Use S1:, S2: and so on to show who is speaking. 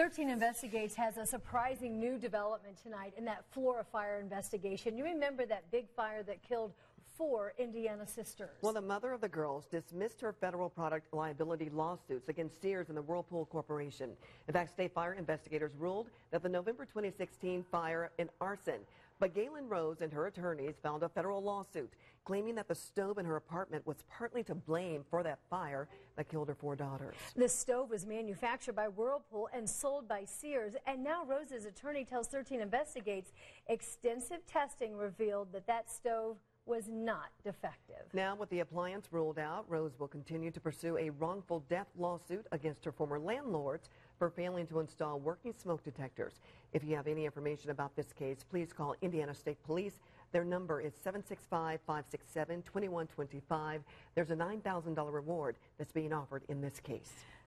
S1: 13 Investigates has a surprising new development tonight in that Flora fire investigation. You remember that big fire that killed four Indiana sisters.
S2: Well, the mother of the girls dismissed her federal product liability lawsuits against Sears and the Whirlpool Corporation. In fact, state fire investigators ruled that the November 2016 fire in arson. But Galen Rose and her attorneys found a federal lawsuit claiming that the stove in her apartment was partly to blame for that fire that killed her four daughters.
S1: The stove was manufactured by Whirlpool and sold by Sears. And now Rose's attorney tells 13 Investigates extensive testing revealed that that stove was not defective.
S2: Now, with the appliance ruled out, Rose will continue to pursue a wrongful death lawsuit against her former landlords for failing to install working smoke detectors. If you have any information about this case, please call Indiana State Police. Their number is 765-567-2125. There's a $9,000 reward that's being offered in this case.